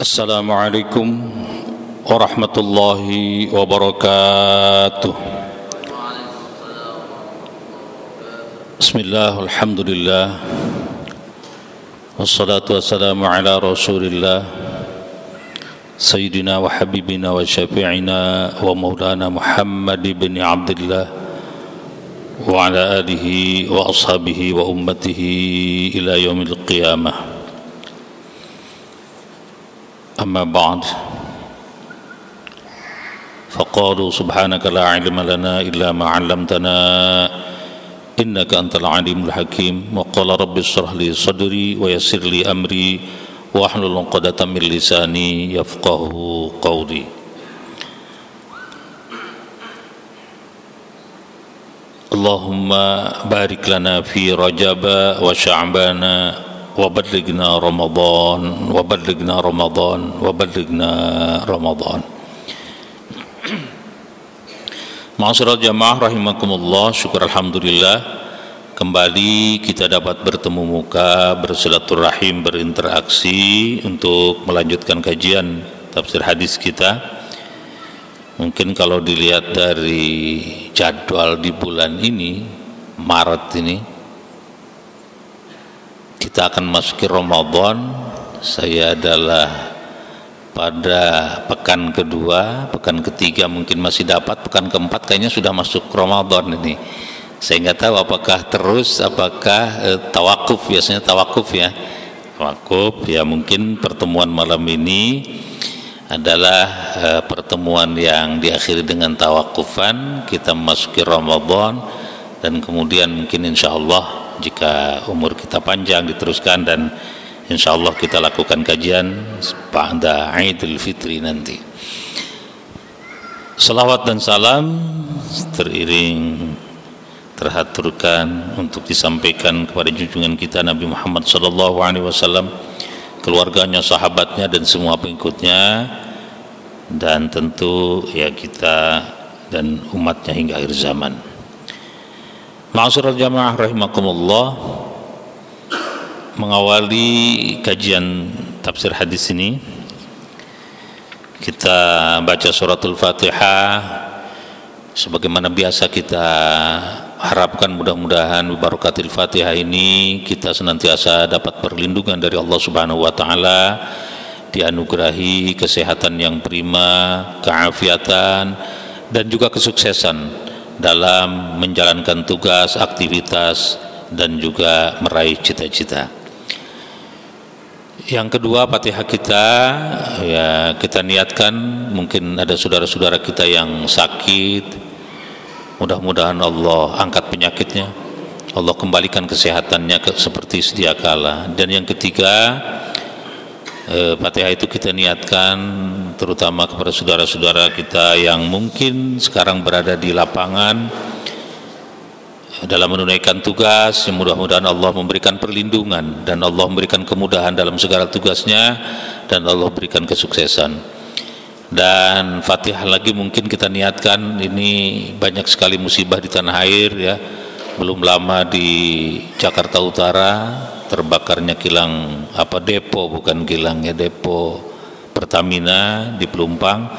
السلام عليكم ورحمة الله وبركاته. بسم الله الحمد لله والصلاة والسلام على رسول الله سيدنا وحبيبنا وشفيعنا ومولانا محمد بن عبد الله وعلى آله وأصحابه وأمته إلى يوم القيامة. أما بعد فقالوا سبحانك لا علم لنا إلا ما علمتنا إنك أنت العليم الحكيم. وقال رب اشرح لي صدري ويسر لي أمري واحلل عقدة من لساني يفقه قولي. اللهم بارك لنا في رجب وشعبان وبلغنا رمضان وبلغنا رمضان وبلغنا رمضان Masyarakat jamaah rahimakumullah syukur alhamdulillah kembali kita dapat bertemu muka bersilaturahim berinteraksi untuk melanjutkan kajian tafsir hadis kita mungkin kalau dilihat dari jadwal di bulan ini Maret ini kita akan masuki Ramadan. Saya adalah pada pekan kedua, pekan ketiga mungkin masih dapat, pekan keempat kayaknya sudah masuk Ramadan ini. Saya nggak tahu apakah terus, apakah eh, tawakuf biasanya tawakuf ya, tawakuf ya mungkin pertemuan malam ini adalah eh, pertemuan yang diakhiri dengan tawakufan kita masuki Ramadan dan kemudian mungkin insya Allah jika umur kita panjang diteruskan dan insya Allah kita lakukan kajian pada Idul Fitri nanti salawat dan salam teriring terhaturkan untuk disampaikan kepada junjungan kita Nabi Muhammad sallallahu alaihi wasallam keluarganya, sahabatnya dan semua pengikutnya dan tentu ya kita dan umatnya hingga akhir zaman. Ma'asyiral jamaah rahimakumullah mengawali kajian tafsir hadis ini. Kita baca suratul Fatihah. Sebagaimana biasa kita harapkan mudah-mudahan barakatil Fatihah ini kita senantiasa dapat perlindungan dari Allah Subhanahu wa taala dianugerahi kesehatan yang prima, keafiatan dan juga kesuksesan dalam menjalankan tugas, aktivitas dan juga meraih cita-cita. Yang kedua Fatihah kita ya kita niatkan mungkin ada saudara-saudara kita yang sakit. Mudah-mudahan Allah angkat penyakitnya. Allah kembalikan kesehatannya ke, seperti sedia kala. Dan yang ketiga eh, itu kita niatkan terutama kepada saudara-saudara kita yang mungkin sekarang berada di lapangan dalam menunaikan tugas mudah-mudahan Allah memberikan perlindungan dan Allah memberikan kemudahan dalam segala tugasnya dan Allah berikan kesuksesan. Dan Fatihah lagi mungkin kita niatkan ini banyak sekali musibah di tanah air ya. Belum lama di Jakarta Utara terbakarnya kilang apa depo bukan kilang ya depo Pertamina di Pelumpang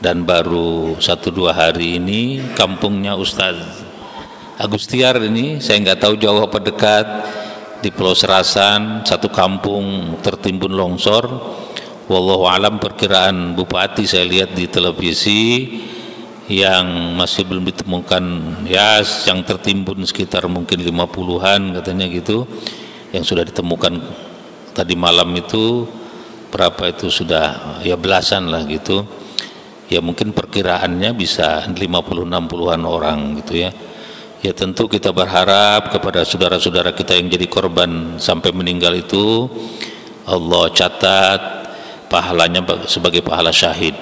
dan baru satu dua hari ini kampungnya Ustadz Agustiar ini saya nggak tahu jauh apa dekat di Pulau Serasan satu kampung tertimbun longsor. Wallahu alam perkiraan bupati saya lihat di televisi yang masih belum ditemukan ya yang tertimbun sekitar mungkin 50-an katanya gitu yang sudah ditemukan tadi malam itu berapa itu sudah ya belasan lah gitu. Ya mungkin perkiraannya bisa 50 60-an orang gitu ya. Ya tentu kita berharap kepada saudara-saudara kita yang jadi korban sampai meninggal itu Allah catat pahalanya sebagai pahala syahid.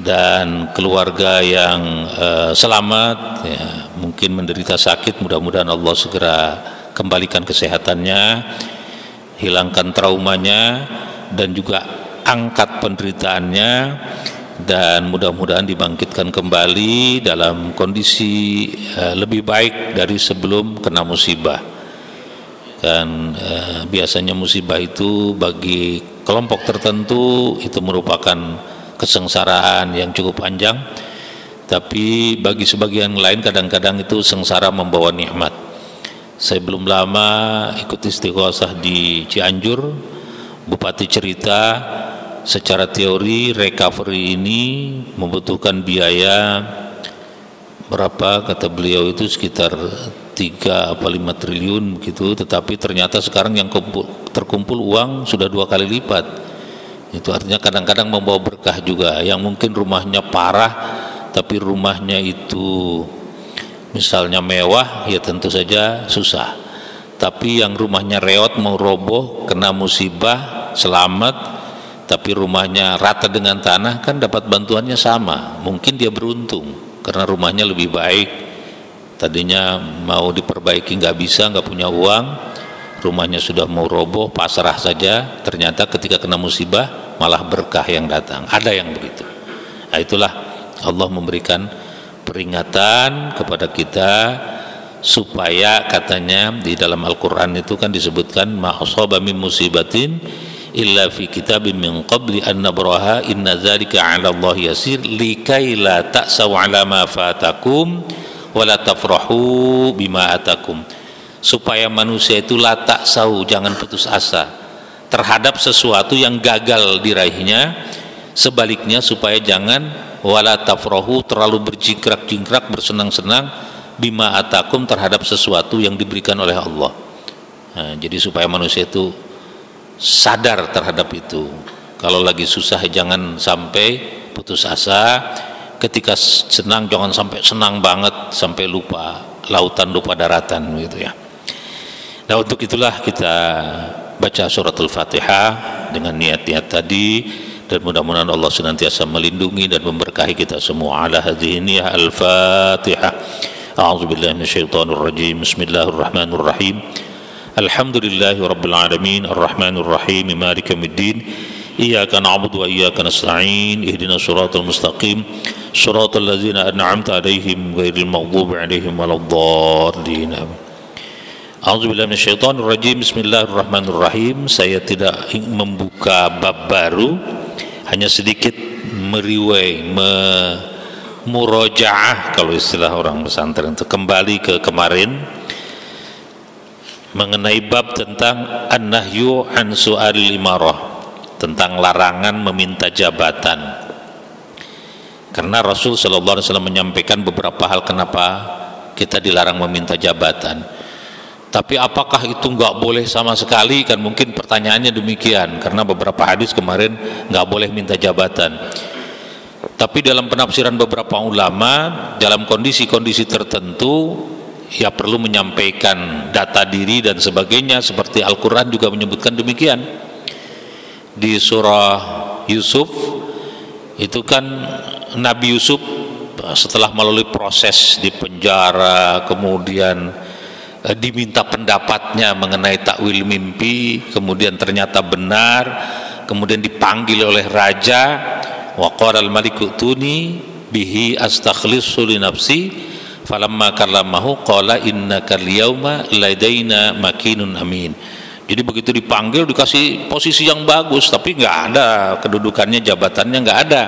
Dan keluarga yang uh, selamat ya, mungkin menderita sakit mudah-mudahan Allah segera kembalikan kesehatannya hilangkan traumanya dan juga angkat penderitaannya dan mudah-mudahan dibangkitkan kembali dalam kondisi uh, lebih baik dari sebelum kena musibah. Dan uh, biasanya musibah itu bagi kelompok tertentu itu merupakan kesengsaraan yang cukup panjang. Tapi bagi sebagian lain kadang-kadang itu sengsara membawa nikmat. Saya belum lama ikut istighosah di Cianjur Bupati cerita secara teori recovery ini membutuhkan biaya berapa? Kata beliau itu sekitar 3 apa 5 triliun begitu tetapi ternyata sekarang yang kumpul, terkumpul uang sudah dua kali lipat. Itu artinya kadang-kadang membawa berkah juga. Yang mungkin rumahnya parah tapi rumahnya itu misalnya mewah ya tentu saja susah. Tapi yang rumahnya reot mau roboh kena musibah selamat tapi rumahnya rata dengan tanah kan dapat bantuannya sama. Mungkin dia beruntung karena rumahnya lebih baik. Tadinya mau diperbaiki nggak bisa nggak punya uang rumahnya sudah mau roboh pasrah saja. Ternyata ketika kena musibah malah berkah yang datang. Ada yang begitu. Nah itulah Allah memberikan peringatan kepada kita supaya katanya di dalam Al-Qur'an itu kan disebutkan ma'asaba min musibatin illa fi kitabim min qabli an nabraha inna dzalika 'ala Allah yasir likai la ta'saw 'ala ma fatakum wa la tafrahu bima atakum. Supaya manusia itu la ta'sau jangan putus asa terhadap sesuatu yang gagal diraihnya sebaliknya supaya jangan wala tafrohu terlalu berjingkrak-jingkrak bersenang-senang bima atakum terhadap sesuatu yang diberikan oleh Allah. Nah, jadi supaya manusia itu sadar terhadap itu. Kalau lagi susah jangan sampai putus asa. Ketika senang jangan sampai senang banget sampai lupa. Lautan lupa daratan gitu ya. Nah untuk itulah kita baca suratul fatihah dengan niat-niat tadi. Dan mudah-mudahan Allah senantiasa melindungi dan memberkahi kita semua. Ala hadhihi al-fatihah. A'udzu billahi minasyaitonir rajim bismillahirrahmanirrahim alhamdulillahi rabbil alamin arrahmanir rahim maliki yaumiddin. Iyyaka na'budu wa iyyaka nasta'in. Ihdinas siratal mustaqim. Siratal ladzina an'amta 'alaihim ghairil maghdubi 'alaihim waladdallin. Amin. A'udzubillahi minasyaitonir rajim. Bismillahirrahmanirrahim. Saya tidak membuka bab baru. Hanya sedikit meriway me, murojaah kalau istilah orang pesantren itu. Kembali ke kemarin mengenai bab tentang an-nahyu an su'alil imarah tentang larangan meminta jabatan. Karena Rasul Shallallahu Alaihi Wasallam menyampaikan beberapa hal kenapa kita dilarang meminta jabatan. Tapi apakah itu nggak boleh sama sekali? Kan mungkin pertanyaannya demikian karena beberapa hadis kemarin nggak boleh minta jabatan. Tapi dalam penafsiran beberapa ulama dalam kondisi-kondisi tertentu ya perlu menyampaikan data diri dan sebagainya seperti Al-Quran juga menyebutkan demikian. Di surah Yusuf itu kan Nabi Yusuf setelah melalui proses di penjara kemudian Eh, diminta pendapatnya mengenai takwil mimpi kemudian ternyata benar kemudian dipanggil oleh raja wa qala al-maliku tuni bihi astakhlisu li falamma kallamahu qala innaka al-yawma ladaina makinun amin. Jadi begitu dipanggil dikasih posisi yang bagus tapi nggak ada kedudukannya jabatannya nggak ada.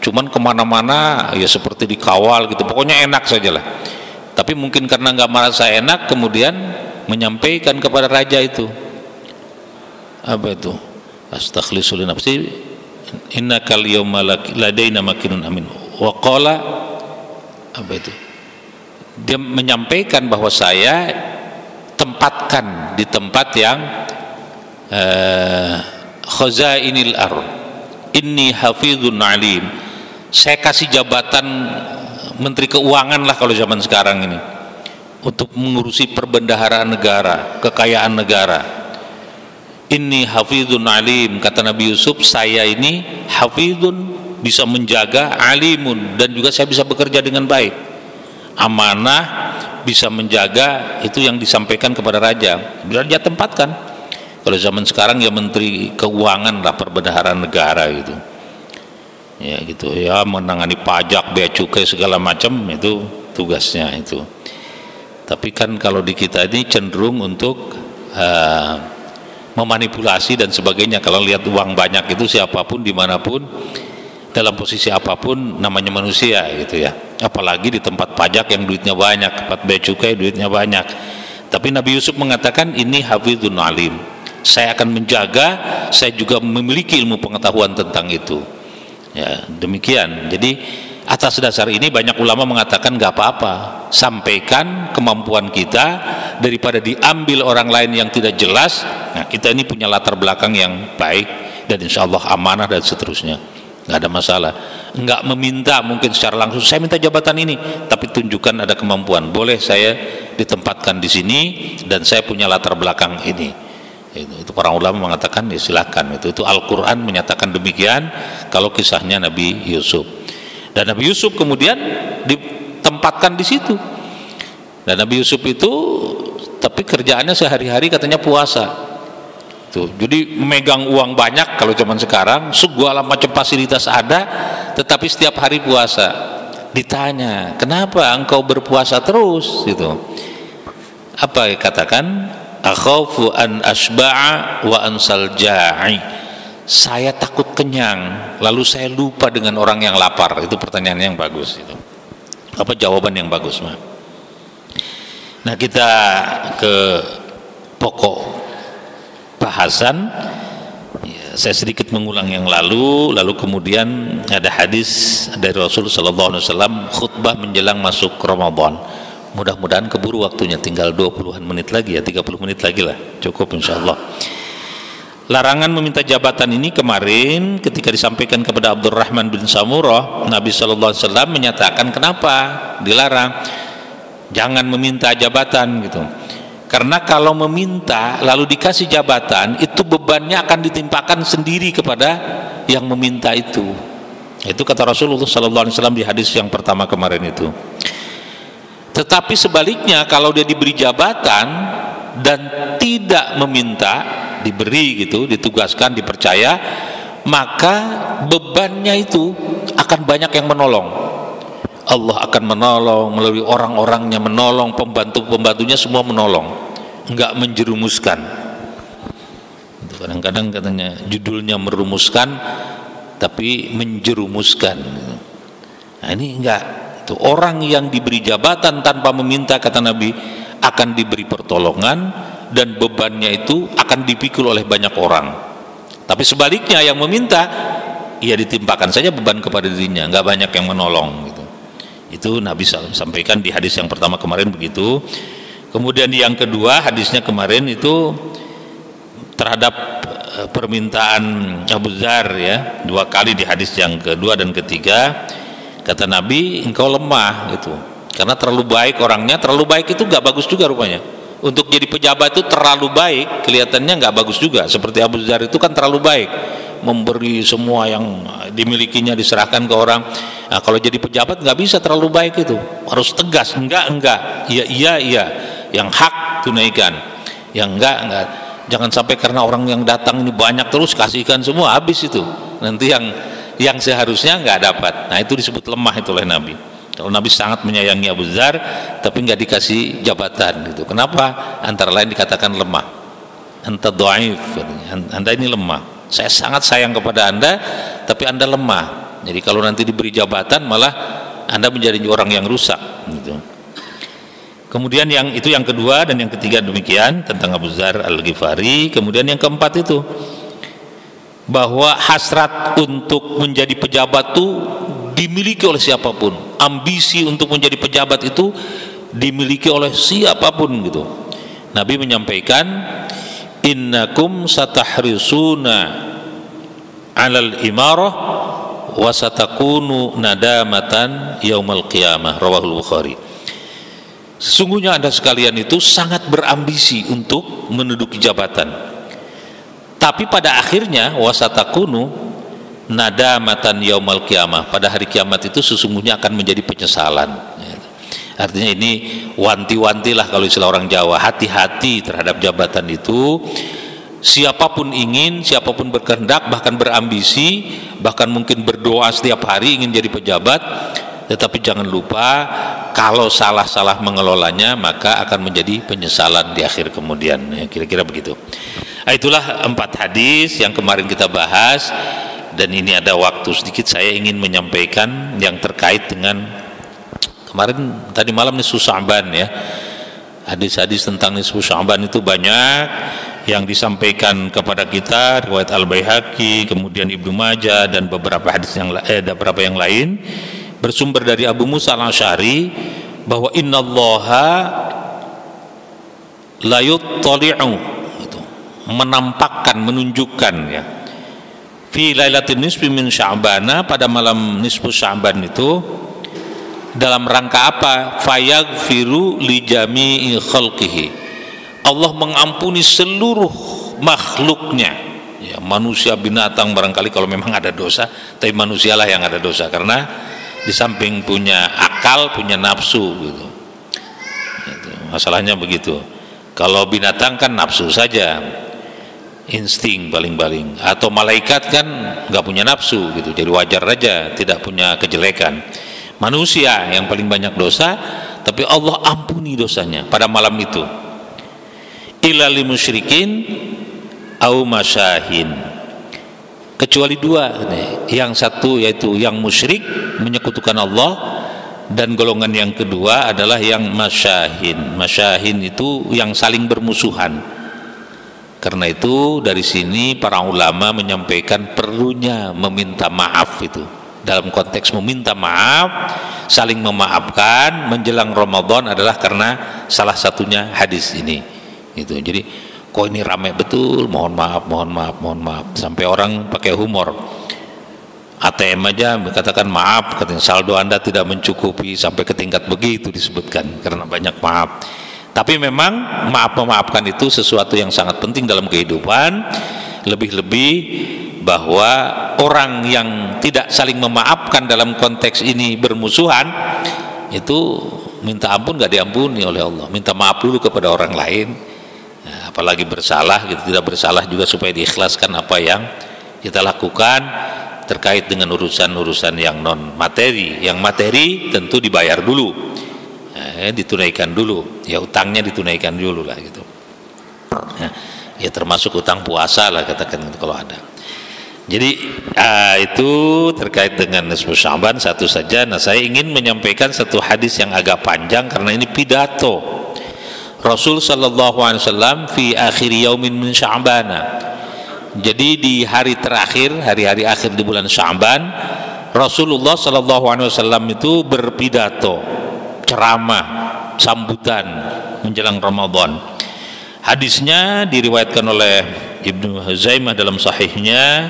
Cuman ke mana-mana ya seperti dikawal gitu pokoknya enak saja lah tapi mungkin karena nggak merasa enak kemudian menyampaikan kepada raja itu. Apa itu? Li nafsi innakal yawma ladaina makinun amin. Wa qala apa itu dia menyampaikan bahwa saya tempatkan di tempat yang uh, khazainil ar inni hafizun alim saya kasih jabatan menteri keuangan lah kalau zaman sekarang ini untuk mengurusi perbendaharaan negara, kekayaan negara. Ini hafidun alim kata Nabi Yusuf, saya ini hafidun bisa menjaga alimun dan juga saya bisa bekerja dengan baik. Amanah bisa menjaga itu yang disampaikan kepada raja. Biar dia tempatkan. Kalau zaman sekarang ya menteri keuangan lah perbendaharaan negara gitu ya gitu ya menangani pajak bea cukai segala macam itu tugasnya itu tapi kan kalau di kita ini cenderung untuk uh, memanipulasi dan sebagainya kalau lihat uang banyak itu siapa pun di mana pun dalam posisi apa pun namanya manusia gitu ya. Apalagi di tempat pajak yang duitnya banyak tempat bea cukai duitnya banyak. Tapi Nabi Yusuf mengatakan ini hafidun alim. Saya akan menjaga saya juga memiliki ilmu pengetahuan tentang itu. Ya demikian. Jadi atas dasar ini banyak ulama mengatakan nggak apa-apa. Sampaikan kemampuan kita daripada diambil orang lain yang tidak jelas. Nah kita ini punya latar belakang yang baik dan insya Allah amanah dan seterusnya nggak ada masalah. Nggak meminta mungkin secara langsung saya minta jabatan ini. Tapi tunjukkan ada kemampuan. Boleh saya ditempatkan di sini dan saya punya latar belakang ini. Itu, itu para ulama mengatakan ya silakan. Itu itu Al-Quran menyatakan demikian kalau kisahnya Nabi Yusuf. Dan Nabi Yusuf kemudian ditempatkan di situ. Dan Nabi Yusuf itu tapi kerjaannya sehari-hari katanya puasa tuh jadi memegang uang banyak kalau zaman sekarang segala macam fasilitas ada tetapi setiap hari puasa. Ditanya kenapa engkau berpuasa terus? Gitu. Apa katakan? Akhafu an asba'a wa ansal ja'i. Saya takut kenyang lalu saya lupa dengan orang yang lapar. Itu pertanyaan yang bagus itu apa jawaban yang bagus mah nah kita ke pokok bahasan. Ya, saya sedikit mengulang yang lalu lalu kemudian ada hadis dari Rasul sallallahu alaihi wasallam khutbah menjelang masuk Ramadan. Mudah-mudahan keburu waktunya tinggal 20-an menit lagi ya 30 menit lagi lah cukup insyaallah. Larangan meminta jabatan ini kemarin ketika disampaikan kepada Abdurrahman bin Samurah, Nabi Shallallahu Alaihi Wasallam menyatakan kenapa dilarang, jangan meminta jabatan gitu. Karena kalau meminta lalu dikasih jabatan itu bebannya akan ditimpakan sendiri kepada yang meminta itu. Itu kata Rasulullah Shallallahu Alaihi Wasallam di hadis yang pertama kemarin itu. Tetapi sebaliknya kalau dia diberi jabatan dan tidak meminta diberi gitu, ditugaskan, dipercaya, maka bebannya itu akan banyak yang menolong. Allah akan menolong melalui orang-orangnya menolong, pembantu-pembantunya semua menolong, enggak menjerumuskan. Kadang-kadang katanya judulnya merumuskan tapi menjerumuskan. Nah, ini enggak. Itu orang yang diberi jabatan tanpa meminta kata Nabi akan diberi pertolongan dan bebannya itu akan dipikul oleh banyak orang tapi sebaliknya yang meminta ia ditimpakan saja beban kepada dirinya nggak banyak yang menolong gitu itu Nabi sampaikan di hadis yang pertama kemarin begitu. Kemudian yang kedua hadisnya kemarin itu terhadap eh, permintaan Abu Zar ya. Dua kali di hadis yang kedua dan ketiga kata Nabi engkau lemah gitu. Karena terlalu baik orangnya terlalu baik itu nggak bagus juga rupanya. Untuk jadi pejabat itu terlalu baik kelihatannya nggak bagus juga. Seperti Abu Zar itu kan terlalu baik memberi semua yang dimilikinya diserahkan ke orang. Nah, kalau jadi pejabat nggak bisa terlalu baik itu. Harus tegas. Enggak enggak. Iya iya iya. Yang hak tunaikan. Yang enggak enggak. Jangan sampai karena orang yang datang ini banyak terus kasihkan semua habis itu. Nanti yang yang seharusnya nggak dapat. Nah itu disebut lemah itu oleh Nabi. Kalau Nabi sangat menyayangi Abu Zar tapi nggak dikasih jabatan gitu. Kenapa? Antara lain dikatakan lemah. Anta doaif, anda ini lemah. Saya sangat sayang kepada anda, tapi anda lemah. Jadi kalau nanti diberi jabatan malah anda menjadi orang yang rusak. Gitu. Kemudian yang itu yang kedua dan yang ketiga demikian tentang Abu Zar Al Ghifari. Kemudian yang keempat itu bahwa hasrat untuk menjadi pejabat itu dimiliki oleh siapa pun ambisi untuk menjadi pejabat itu dimiliki oleh siapa pun gitu Nabi menyampaikan innakum satahrisuna alal imarah wa satakunu nadamatan yaumal qiyamah. Rawahul bukhari. Sesungguhnya anda sekalian itu sangat berambisi untuk menduduki jabatan. Tapi pada akhirnya wasatakunu nadamatan yaumal kiamah pada hari kiamat itu sesungguhnya akan menjadi penyesalan artinya ini wanti-wantilah kalau istilah orang Jawa. Hati-hati terhadap jabatan itu. Siapa pun ingin siapa pun berkehendak bahkan berambisi bahkan mungkin berdoa setiap hari ingin jadi pejabat tetapi jangan lupa kalau salah-salah mengelolanya maka akan menjadi penyesalan di akhir kemudian. Kira-kira begitu. Ah, itulah empat hadis yang kemarin kita bahas. Dan ini ada waktu sedikit saya ingin menyampaikan yang terkait dengan kemarin tadi malam nih Sya'ban ya. Hadis-hadis tentang nisfu Sya'ban itu banyak yang disampaikan kepada kita riwayat Al Baihaqi, kemudian Ibnu Majah dan beberapa hadis yang eh beberapa yang lain. Bersumber dari Abu Musa Al-Asy'ari bahwa innallaha la yuttali'u menampakkan menunjukkan ya. Fi lailatin nisfi min sya'bana pada malam nisfu sya'ban itu dalam rangka apa? Fayaghfiru li jami'i khalqihi. Allah mengampuni seluruh makhluknya. Ya manusia binatang barangkali kalau memang ada dosa tapi manusialah yang ada dosa. Karena di samping punya akal punya nafsu gitu. Masalahnya begitu. Kalau binatang kan nafsu saja. Insting paling-paling. Atau malaikat kan nggak punya nafsu gitu. Jadi wajar aja tidak punya kejelekan manusia yang paling banyak dosa tapi Allah ampuni dosanya pada malam itu. Ilali musyrikin au masyahin. Kecuali dua yang satu yaitu yang musyrik menyekutukan Allah dan golongan yang kedua adalah yang masyahin. Masyahin itu yang saling bermusuhan. Karena itu dari sini para ulama menyampaikan perlunya meminta maaf itu. Dalam konteks meminta maaf, saling memaafkan menjelang Ramadan adalah karena salah satunya hadis ini. Gitu. Jadi kok ini ramai betul, mohon maaf, mohon maaf, mohon maaf. Sampai orang pakai humor. ATM aja katakan maaf, katanya saldo Anda tidak mencukupi sampai ke tingkat begitu disebutkan karena banyak maaf tapi memang maaf memaafkan itu sesuatu yang sangat penting dalam kehidupan. Lebih-lebih bahwa orang yang tidak saling memaafkan dalam konteks ini bermusuhan itu minta ampun gak diampuni oleh Allah. Minta maaf dulu kepada orang lain. Nah, apalagi bersalah gitu tidak bersalah juga supaya diikhlaskan apa yang kita lakukan terkait dengan urusan-urusan yang non materi. Yang materi tentu dibayar dulu eh, ditunaikan dulu ya utangnya ditunaikan dulu lah gitu ya, ya termasuk utang puasa lah katakan gitu, kalau ada jadi uh, itu terkait dengan nisfu Sya'ban satu saja. Nah, saya ingin menyampaikan satu hadis yang agak panjang karena ini pidato Rasul sallallahu alaihi wasallam fi akhir yaumin min Sya'bana. Jadi di hari terakhir, hari-hari akhir di bulan Sya'ban, Rasulullah sallallahu alaihi wasallam itu berpidato ceramah sambutan menjelang Ramadan hadisnya diriwayatkan oleh Ibnu Huzaimah dalam sahihnya.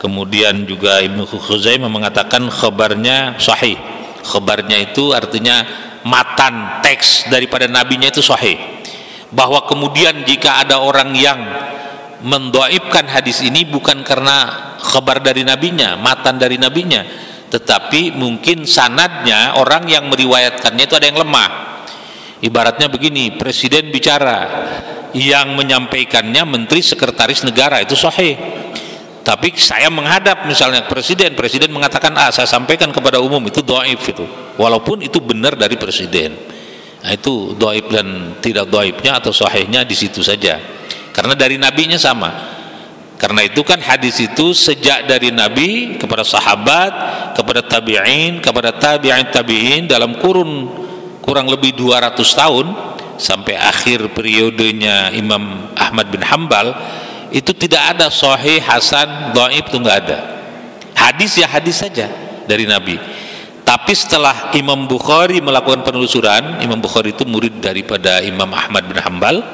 Kemudian juga Ibnu Huzaimah mengatakan khabarnya sahih. Khabarnya itu artinya matan teks daripada nabinya itu sahih. Bahwa kemudian jika ada orang yang mendoaibkan hadis ini bukan karena khabar dari nabinya matan dari nabinya tetapi mungkin sanadnya orang yang meriwayatkannya itu ada yang lemah. Ibaratnya begini presiden bicara yang menyampaikannya menteri sekretaris negara itu sahih. Tapi saya menghadap misalnya presiden presiden mengatakan ah saya sampaikan kepada umum itu doaib itu walaupun itu benar dari presiden. Nah, itu doaib dan tidak doaibnya atau sahihnya di situ saja. Karena dari nabinya sama. Karena itu kan hadis itu sejak dari Nabi kepada sahabat, kepada tabi'in, kepada tabi'in tabi'in dalam kurun kurang lebih 200 tahun sampai akhir periodenya Imam Ahmad bin Hambal itu tidak ada sahih hasan dhaif itu enggak ada. Hadis ya hadis saja dari Nabi. Tapi setelah Imam Bukhari melakukan penelusuran, Imam Bukhari itu murid daripada Imam Ahmad bin Hambal,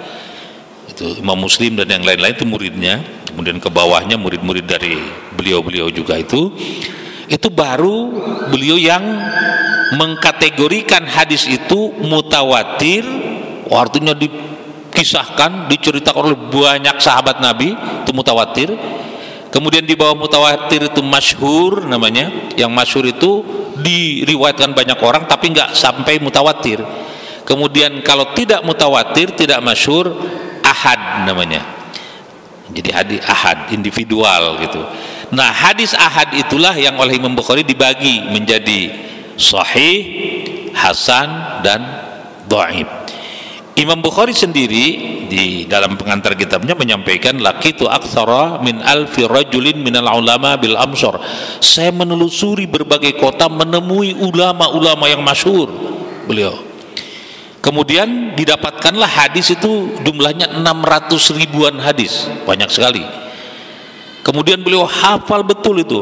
itu Imam Muslim dan yang lain-lain itu muridnya kemudian ke bawahnya murid-murid dari beliau-beliau juga itu itu baru beliau yang mengkategorikan hadis itu mutawatir artinya dikisahkan diceritakan oleh banyak sahabat Nabi itu mutawatir. Kemudian di bawah mutawatir itu masyhur namanya. Yang masyhur itu diriwayatkan banyak orang tapi nggak sampai mutawatir. Kemudian kalau tidak mutawatir tidak masyhur ahad namanya. Jadi hadis ahad individual gitu. Nah hadis ahad itulah yang oleh Imam Bukhari dibagi menjadi sahih hasan dan dhaif Imam Bukhari sendiri di dalam pengantar kitabnya menyampaikan laki itu aksara min alfi rajulin minal ulama bil amsor saya menelusuri berbagai kota menemui ulama-ulama yang masyhur beliau. Kemudian didapatkanlah hadis itu jumlahnya 600 ribuan hadis banyak sekali. Kemudian beliau hafal betul itu.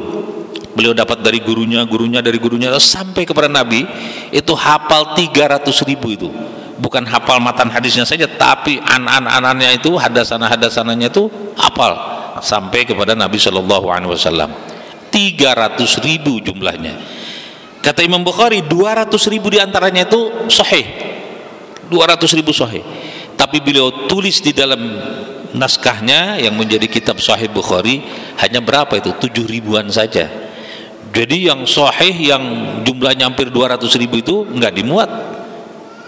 Beliau dapat dari gurunya gurunya dari gurunya sampai kepada Nabi itu hafal 300 ribu itu bukan hafal matan hadisnya saja tapi an-an-anannya itu hadasanah-hadasananya itu hafal sampai kepada Nabi Shallallahu Alaihi Wasallam. 300 ribu jumlahnya. Kata Imam Bukhari 200 ribu di antaranya itu sahih. 200 ribu sahih. Tapi beliau tulis di dalam naskahnya yang menjadi kitab sahih Bukhari hanya berapa itu? 7 ribuan saja. Jadi yang sahih yang jumlahnya hampir 200 ribu itu nggak dimuat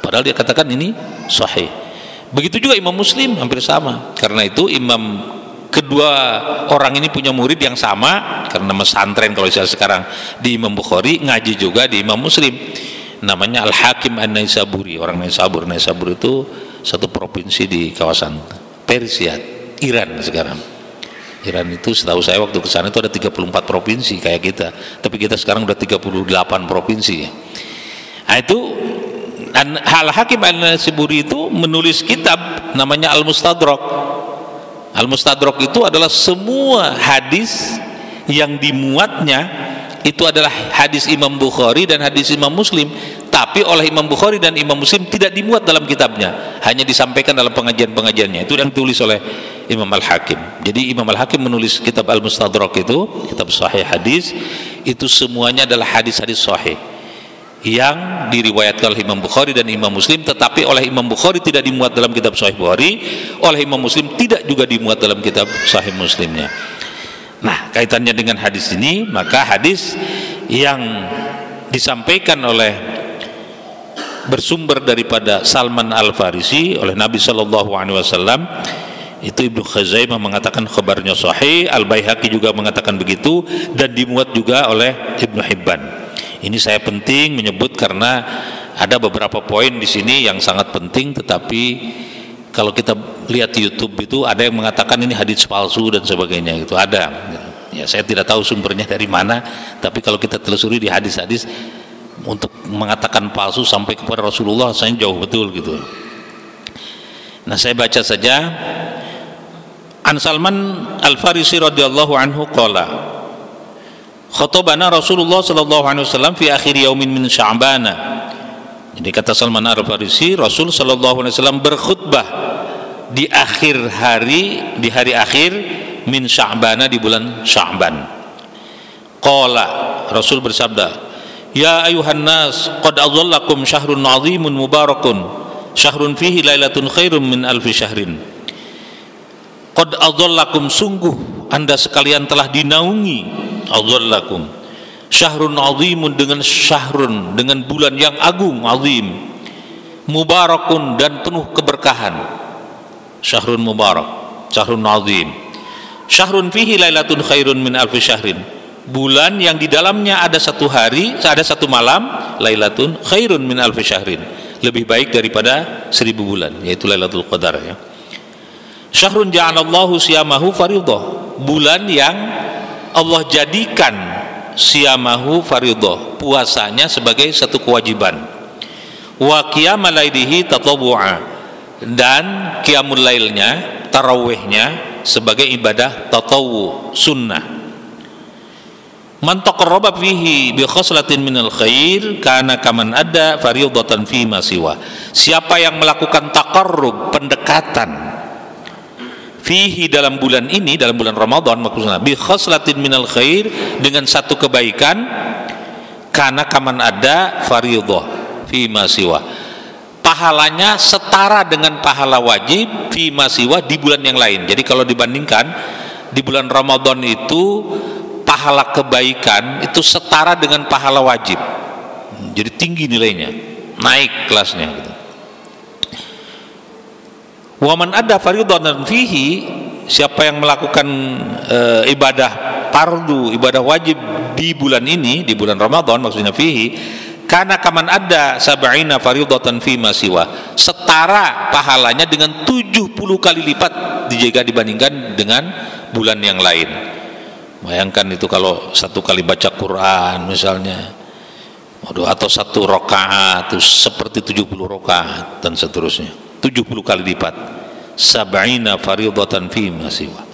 padahal dia katakan ini sahih. Begitu juga Imam Muslim hampir sama. Karena itu Imam kedua orang ini punya murid yang sama karena mesantren kalau saya sekarang di Imam Bukhari ngaji juga di Imam Muslim. Namanya Al Hakim An Naisaburi orang Naisabur Naisabur itu satu provinsi di kawasan Persia Iran sekarang. Iran itu setahu saya waktu ke sana itu ada 34 provinsi kayak kita. Tapi kita sekarang udah 38 provinsi. Nah itu Al Hakim Al Siburi itu menulis kitab namanya Al Mustadrak. Al Mustadrak itu adalah semua hadis yang dimuatnya itu adalah hadis Imam Bukhari dan hadis Imam Muslim. Tapi oleh Imam Bukhari dan Imam Muslim tidak dimuat dalam kitabnya. Hanya disampaikan dalam pengajian-pengajiannya. Itu yang ditulis oleh Imam Al-Hakim. Jadi Imam Al-Hakim menulis kitab Al-Mustadrak itu kitab sahih hadis itu semuanya adalah hadis-hadis sahih yang diriwayatkan oleh Imam Bukhari dan Imam Muslim tetapi oleh Imam Bukhari tidak dimuat dalam kitab Sahih Bukhari oleh Imam Muslim tidak juga dimuat dalam kitab Sahih Muslimnya. Nah kaitannya dengan hadis ini maka hadis yang disampaikan oleh bersumber daripada Salman Al-Farisi oleh Nabi Shallallahu Alaihi Wasallam itu Ibnu Khuzaimah mengatakan kabarnya sahih Al-Baihaqi juga mengatakan begitu dan dimuat juga oleh Ibnu Hibban ini saya penting menyebut karena ada beberapa poin di sini yang sangat penting tetapi kalau kita lihat di YouTube itu ada yang mengatakan ini hadis palsu dan sebagainya itu ada. Ya saya tidak tahu sumbernya dari mana tapi kalau kita telusuri di hadis-hadis untuk mengatakan palsu sampai kepada Rasulullah saya jauh betul gitu. Nah saya baca saja. An Salman Al Farisi radhiyallahu anhu qala khotobana Rasulullah sallallahu alaihi wasallam fi akhir yaumin min Sya'bana. Jadi kata Salman Al-Farisi, Rasul sallallahu alaihi wasallam berkhutbah di akhir hari di hari akhir min Sya'bana di bulan Sya'ban. Qala Rasul bersabda, "Ya ayuhan nas, qad adhallakum syahrun 'azimun mubarakun, syahrun fihi lailatun khairum min alfi syahrin." Qad adhallakum sungguh Anda sekalian telah dinaungi adzallakum syahrun azimun dengan syahrun dengan bulan yang agung azim. Mubarakun dan penuh keberkahan. Syahrun mubarak syahrun azim. Syahrun fihi lailatun khairun min alfi syahrin. Bulan yang di dalamnya ada satu hari ada satu malam lailatun khairun min alfi syahrin. Lebih baik daripada seribu bulan yaitu lailatul qadar ya. Syahrun ja'alallahu siyamahu faridah bulan yang Allah jadikan siamahu faridoh puasanya sebagai satu kewajiban. Wa qiyamul lailihi tatawwu'a dan qiyamul lailnya tarawihnya sebagai ibadah tatawu sunnah. Man taqarraba fihi bi khaslatin minal khair kana kaman ada fariidatan fi ma siwa. Siapa yang melakukan taqarrub pendekatan fihi dalam bulan ini dalam bulan Ramadan maksudnya bi khaslatin minal khair dengan satu kebaikan karena kaman ada fariidhah fi masiwa pahalanya setara dengan pahala wajib fi masiwa di bulan yang lain. Jadi kalau dibandingkan di bulan Ramadan itu pahala kebaikan itu setara dengan pahala wajib. Jadi tinggi nilainya naik kelasnya gitu Waman ada faridatan fihi siapa yang melakukan e, ibadah fardu, ibadah wajib di bulan ini, di bulan Ramadan maksudnya fihi karena kaman ada sab'ina faridatan fi masiwa setara pahalanya dengan 70 kali lipat jika dibandingkan dengan bulan yang lain. Bayangkan itu kalau satu kali baca Quran misalnya atau satu rokaat seperti 70 rokaat dan seterusnya 70 kali lipat. Sab'ina faridatan fi masiwa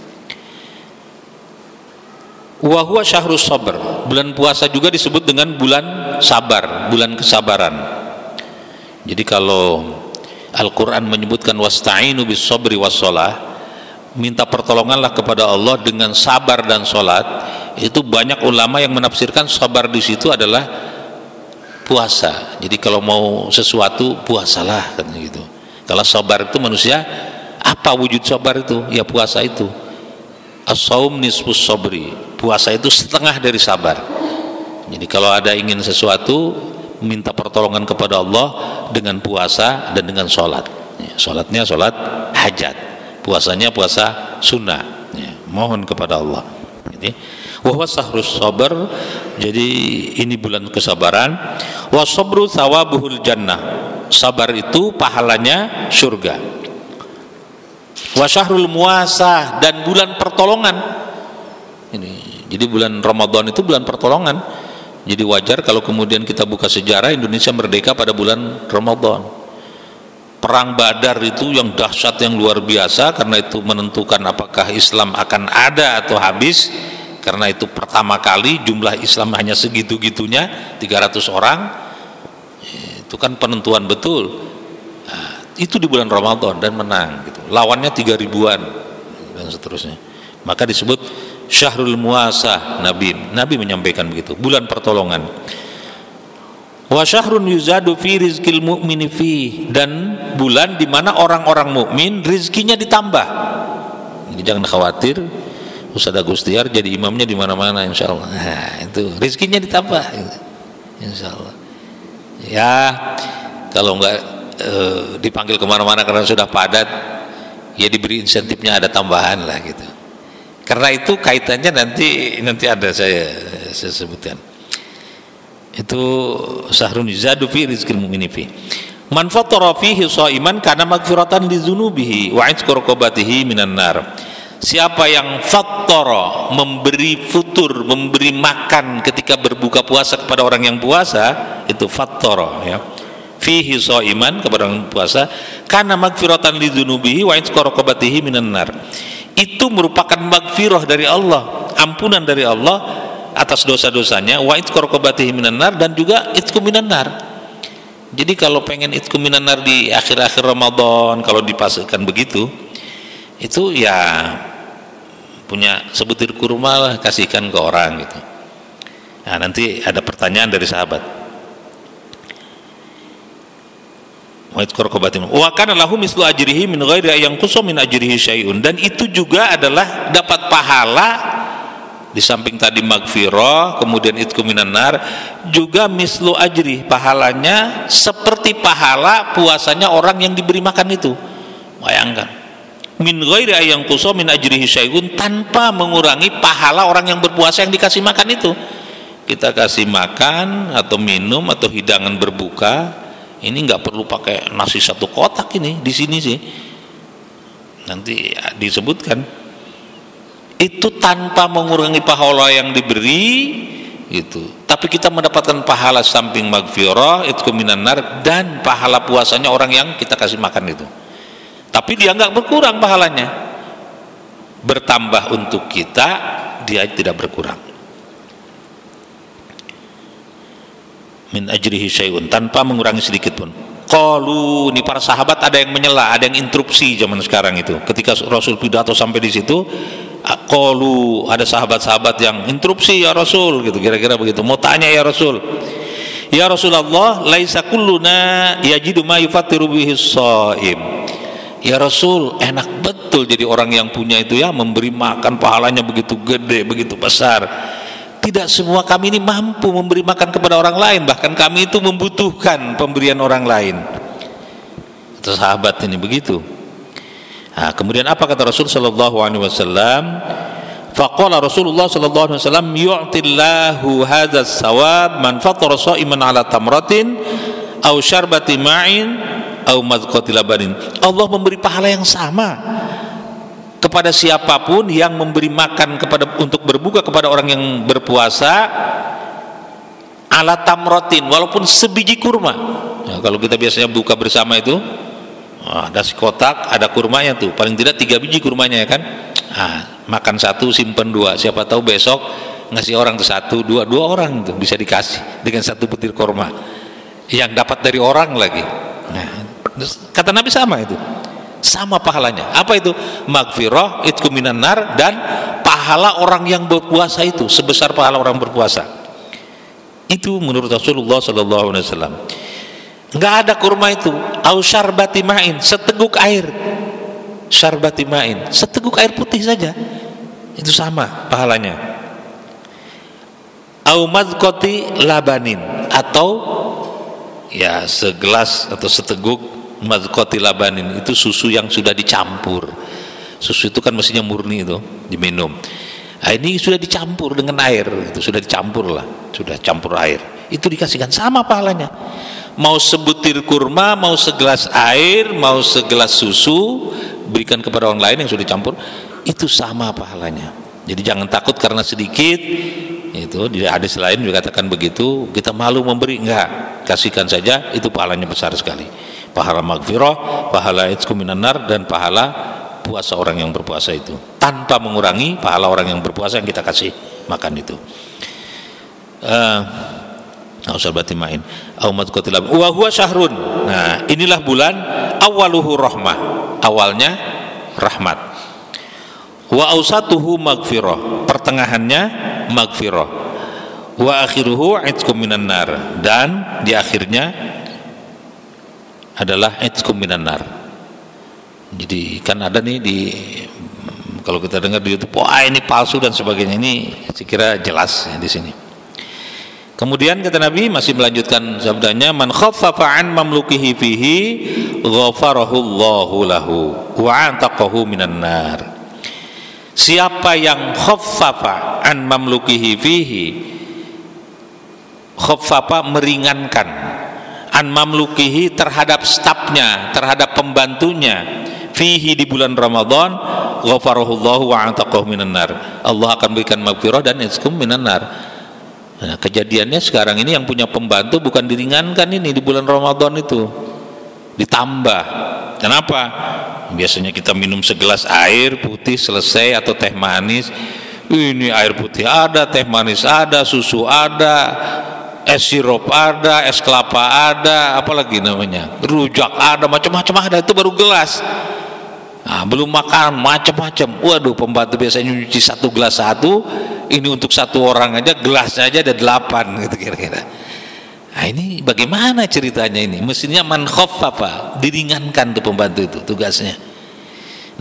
wa huwa syahrus sabr. Bulan puasa juga disebut dengan bulan sabar bulan kesabaran. Jadi kalau Al-Quran menyebutkan wasta'inu bis sabri was minta pertolonganlah kepada Allah dengan sabar dan sholat itu banyak ulama yang menafsirkan sabar di situ adalah puasa. Jadi kalau mau sesuatu puasalah kan gitu kalau sabar itu manusia apa wujud sabar itu? Ya puasa itu. As-saum nisfus sabri. Puasa itu setengah dari sabar. Jadi kalau ada ingin sesuatu minta pertolongan kepada Allah dengan puasa dan dengan sholat. Ya, sholatnya sholat hajat. Puasanya puasa sunnah. Ya, mohon kepada Allah. Jadi sahrus sabar. Jadi ini bulan kesabaran. Wa sabru thawabuhul jannah sabar itu pahalanya surga wa syahrul muasah dan bulan pertolongan ini jadi bulan Ramadan itu bulan pertolongan jadi wajar kalau kemudian kita buka sejarah Indonesia merdeka pada bulan Ramadan. Perang Badar itu yang dahsyat yang luar biasa karena itu menentukan apakah Islam akan ada atau habis. Karena itu pertama kali jumlah Islam hanya segitu-gitunya 300 orang. Itu kan penentuan betul. Nah, itu di bulan Ramadan dan menang gitu. Lawannya tiga ribuan dan seterusnya. Maka disebut syahrul muasah Nabi. Nabi menyampaikan begitu. Bulan pertolongan. Wa syahrun yuzadu fi rizqil mu'mini fi. Dan bulan di mana orang-orang mukmin rizkinya ditambah. Jadi jangan khawatir Ustaz Agustiar jadi imamnya di mana-mana insyaallah nah, itu rizkinya ditambah insyaallah ya kalau enggak eh, dipanggil ke mana-mana karena sudah padat ya diberi insentifnya ada tambahan lah gitu karena itu kaitannya nanti nanti ada saya saya sebutkan. Itu sahrun zadu fi rizqil mu'mini fi. Man fatara fihi shaiman kana magfiratan li dzunubihi wa itqu minan nar. Siapa yang fattara memberi futur, memberi makan ketika berbuka puasa kepada orang yang puasa, itu fattara ya. Fihi shaiman kepada orang yang puasa. Kana magfiratan li dzunubihi wa itqu minan nar. Itu merupakan magfirah dari Allah ampunan dari Allah atas dosa-dosanya. Wa itqarqabatihi minan nar dan juga itqu minan jadi kalau pengen itqu minan nar di akhir-akhir Ramadan kalau dipasangkan begitu itu ya punya sebutir kurma lah kasihkan ke orang gitu. Nah nanti ada pertanyaan dari sahabat. Wa mislu ajrihi yang syai'un. Dan itu juga adalah dapat pahala di samping tadi magfirah kemudian itku minan nar juga mislu ajri pahalanya seperti pahala puasanya orang yang diberi makan itu. Bayangkan min ghairi yang min ajrihi syai'un tanpa mengurangi pahala orang yang berpuasa yang dikasih makan itu. Kita kasih makan atau minum atau hidangan berbuka ini nggak perlu pakai nasi satu kotak ini di sini sih. Nanti disebutkan. Itu tanpa mengurangi pahala yang diberi itu tapi kita mendapatkan pahala samping magfirah itu nar dan pahala puasanya orang yang kita kasih makan itu tapi dia nggak berkurang pahalanya. Bertambah untuk kita dia tidak berkurang. Min ajrihi syai'un tanpa mengurangi sedikit pun. Qalu ini para sahabat ada yang menyela ada yang interupsi zaman sekarang itu. Ketika Rasul pidato sampai di situ qalu ada sahabat-sahabat yang interupsi ya Rasul gitu kira-kira begitu. Mau tanya ya Rasul Ya Rasulullah laisa kulluna yajidu ma yufattiru bihi shaim Ya Rasul enak betul jadi orang yang punya itu ya memberi makan pahalanya begitu gede begitu besar. Tidak semua kami ini mampu memberi makan kepada orang lain bahkan kami itu membutuhkan pemberian orang lain. Itu sahabat ini begitu. Nah, kemudian apa kata Rasul sallallahu alaihi wasallam? Faqala Rasulullah sallallahu alaihi wasallam yu'tillahu hadzal sawab man fatara sha'iman ala tamratin aw syarbati Allah memberi pahala yang sama kepada siapa pun yang memberi makan kepada untuk berbuka kepada orang yang berpuasa ala tamrotin walaupun sebiji kurma. Ya, kalau kita biasanya buka bersama itu ada si kotak ada kurmanya tuh. Paling tidak tiga biji kurmanya ya kan? Ah, makan satu simpen dua. Siapa tahu besok ngasih orang tuh satu dua dua orang tuh bisa dikasih dengan satu butir kurma. Yang dapat dari orang lagi. nah, kata Nabi sama itu. Sama pahalanya. Apa itu? Magfirah itku minan nar dan pahala orang yang berpuasa itu. Sebesar pahala orang berpuasa. Itu menurut Rasulullah sallallahu alaihi wasallam. Enggak ada kurma itu. Au syarbati ma'in seteguk air. Syarbati ma'in seteguk air putih saja. Itu sama pahalanya. Au madqati labanin atau ya segelas atau seteguk mazkoti labanin itu susu yang sudah dicampur. Susu itu kan mestinya murni itu diminum. Nah, ini sudah dicampur dengan air itu sudah dicampur lah sudah campur air. Itu dikasihkan sama pahalanya. Mau sebutir kurma mau segelas air mau segelas susu berikan kepada orang lain yang sudah dicampur itu sama pahalanya. Jadi jangan takut karena sedikit itu di hadis lain dikatakan begitu kita malu memberi enggak. Kasihkan saja itu pahalanya besar sekali pahala magfirah, pahala itku nar dan pahala puasa orang yang berpuasa itu tanpa mengurangi pahala orang yang berpuasa yang kita kasih makan itu. Uh, main. Wa huwa syahrun. Nah, inilah bulan awaluhu rahmah. Awalnya rahmat. Wa ausatuhu magfirah. Pertengahannya magfirah. Wa akhiruhu itkum minan nar. Dan di akhirnya adalah itkum minan nar. Jadi kan ada nih di kalau kita dengar di YouTube, wah ini palsu dan sebagainya ini saya kira jelas ya, di sini. Kemudian kata Nabi masih melanjutkan sabdanya man khaffafa an mamlukihi fihi ghafarahu Allahu lahu wa antaqahu minan nar. Siapa yang khaffafa an mamlukihi fihi khaffafa meringankan an mamlukihi terhadap stafnya terhadap pembantunya. Fihi di bulan Ramadan ghafarahullahu wa antaqahu minan Allah akan berikan maghfirah dan izkum minan nar. Nah, kejadiannya sekarang ini yang punya pembantu bukan diringankan ini di bulan Ramadan itu. Ditambah. Kenapa? Biasanya kita minum segelas air putih selesai atau teh manis. Ini air putih ada teh manis ada susu ada es sirup ada, es kelapa ada, apalagi namanya, rujak ada, macam-macam ada. Itu baru gelas. Nah, belum makan macam-macam. Waduh, pembantu biasanya nyuci satu gelas satu, ini untuk satu orang aja gelasnya aja ada delapan gitu kira-kira. Nah, ini bagaimana ceritanya ini? Mestinya man apa? Diringankan tuh pembantu itu tugasnya.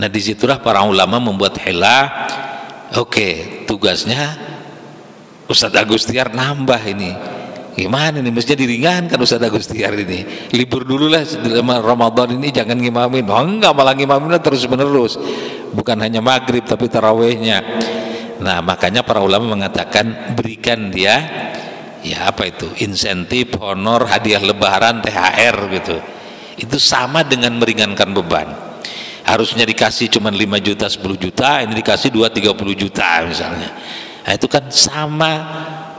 Nah, di situlah para ulama membuat hela. Oke, tugasnya Ustadz Agustiar nambah ini gimana nih? Mestinya diringankan Ustaz Agustiar ini. Libur dulu lah selama Ramadan ini jangan ngimamin. Oh enggak malah ngimamin terus menerus bukan hanya maghrib tapi tarawehnya nah makanya para ulama mengatakan berikan dia ya apa itu insentif honor hadiah lebaran THR gitu. Itu sama dengan meringankan beban. Harusnya dikasih cuma 5 juta 10 juta ini dikasih 2 30 juta misalnya nah itu kan sama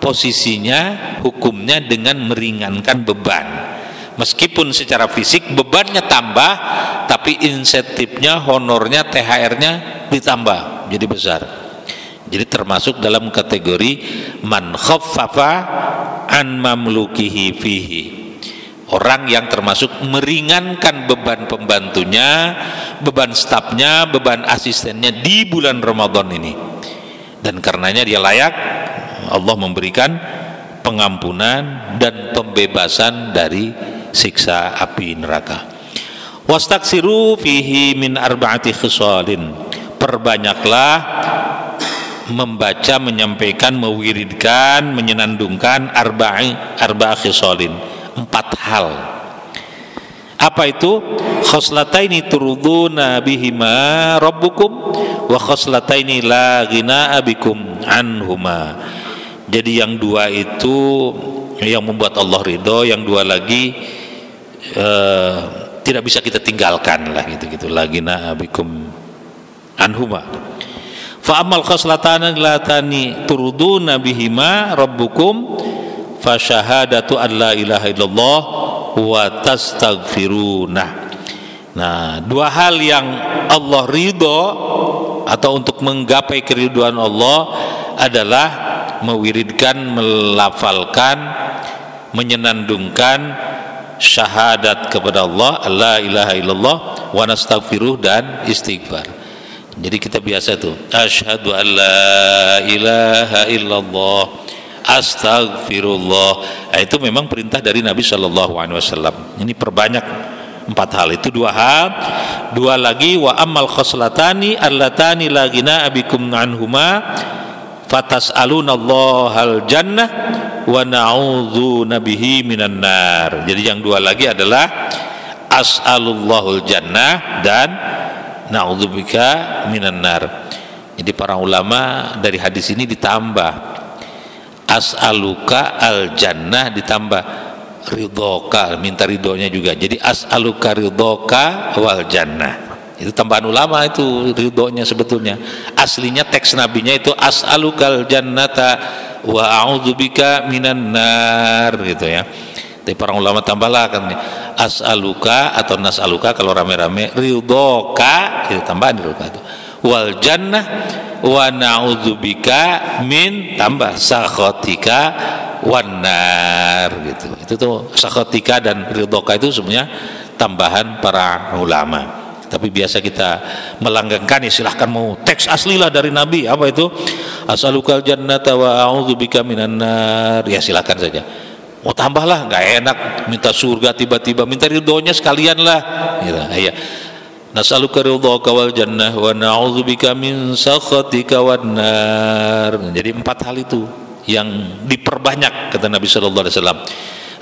posisinya hukumnya dengan meringankan beban. Meskipun secara fisik bebannya tambah tapi insentifnya honornya THR-nya ditambah jadi besar. Jadi termasuk dalam kategori man khaffafa an mamlukihi fihi. Orang yang termasuk meringankan beban pembantunya beban stafnya beban asistennya di bulan Ramadan ini dan karenanya dia layak. Allah memberikan pengampunan dan pembebasan dari siksa api neraka. Wastaksiru fihi min arba'ati khisalin. Perbanyaklah membaca menyampaikan mewiridkan menyenandungkan arba'i arba'a khisalin. Empat hal apa itu? Khoslataini turuduna bihima rabbukum wa khoslataini la ghina bikum anhuma. Jadi yang dua itu yang membuat Allah ridho yang dua lagi eh, tidak bisa kita tinggalkan lah gitu gitu. Lagi nabikum anhuma. Fa amal khoslatana latani turduna bihima rabbukum fa syahadatu an la ilaha illallah wa tastaghfiruna nah dua hal yang Allah ridho atau untuk menggapai keriduan Allah adalah mewiridkan melafalkan menyenandungkan syahadat kepada Allah la ilaha illallah wa nastaghfiruh dan istighfar. Jadi kita biasa tuh asyhadu an la ilaha illallah astaghfirullah. Nah, itu memang perintah dari Nabi Shallallahu Alaihi Wasallam. Ini perbanyak empat hal. Itu dua hal. Dua lagi wa amal khoslatani allatani lagina abikum anhuma fatas alunallahu jannah wa na'udzu nabihi minan nar. Jadi yang dua lagi adalah as'alullahul jannah dan na'udzubika minan nar. Jadi para ulama dari hadis ini ditambah as'aluka al jannah ditambah ridhoka minta ridhonya juga. Jadi as'aluka ridhoka wal jannah itu tambahan ulama itu ridhonya sebetulnya. Aslinya teks nabinya itu as'alukal jannata wa a'udzubika minan nar gitu ya. Tapi para ulama tambahlah kan as'aluka atau nas'aluka kalau rame-rame ridhoka itu tambahan ridhoka itu. Wal jannah wa na'udzubika min tambah sakhotika wanar gitu. Itu tuh sakhotika dan ridhoka itu sebenarnya tambahan para ulama. Tapi biasa kita melanggengkan ya silahkan mau teks asli lah dari Nabi apa itu? Asalukal jannata wa a'udzubika minan nar. Ya silahkan saja. Mau tambahlah nggak enak minta surga tiba-tiba minta ridhonya sekalian lah gitu. Ya nasaluka ridhoka wal jannah wa na'udzubika min sakhatika wan nar. Jadi empat hal itu yang diperbanyak kata Nabi sallallahu alaihi wasallam.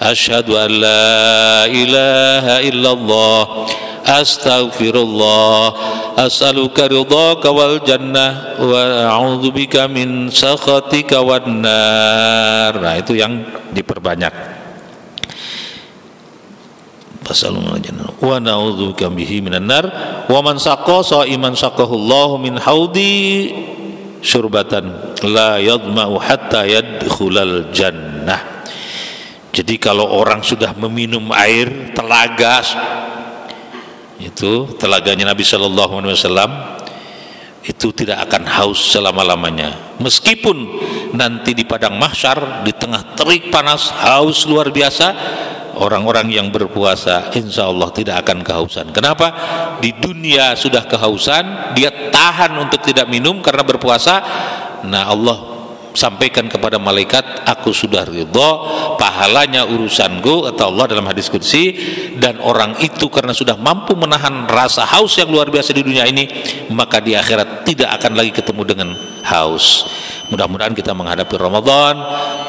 Asyhadu an la ilaha illallah astaghfirullah as'aluka ridhaka wal jannah wa a'udzu bika min sakhatika wan nar. Nah itu yang diperbanyak fasalun jannah. Wa na'udzu bika bihi minan nar. Wa man saqa sa'iman saqahu Allah min haudi syurbatan la yadma'u hatta yadkhulal jannah. Jadi kalau orang sudah meminum air telaga itu telaganya Nabi Shallallahu Alaihi Wasallam itu tidak akan haus selama lamanya meskipun nanti di padang mahsyar di tengah terik panas haus luar biasa orang-orang yang berpuasa insya Allah tidak akan kehausan. Kenapa? Di dunia sudah kehausan dia tahan untuk tidak minum karena berpuasa. Nah Allah sampaikan kepada malaikat aku sudah ridho pahalanya urusanku atau Allah dalam hadis kudsi dan orang itu karena sudah mampu menahan rasa haus yang luar biasa di dunia ini maka di akhirat tidak akan lagi ketemu dengan haus mudah-mudahan kita menghadapi Ramadan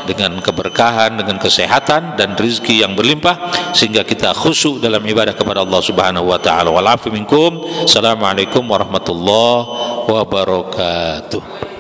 dengan keberkahan dengan kesehatan dan rizki yang berlimpah sehingga kita khusyuk dalam ibadah kepada Allah subhanahu wa ta'ala. Walafu minkum. Assalamualaikum warahmatullahi wabarakatuh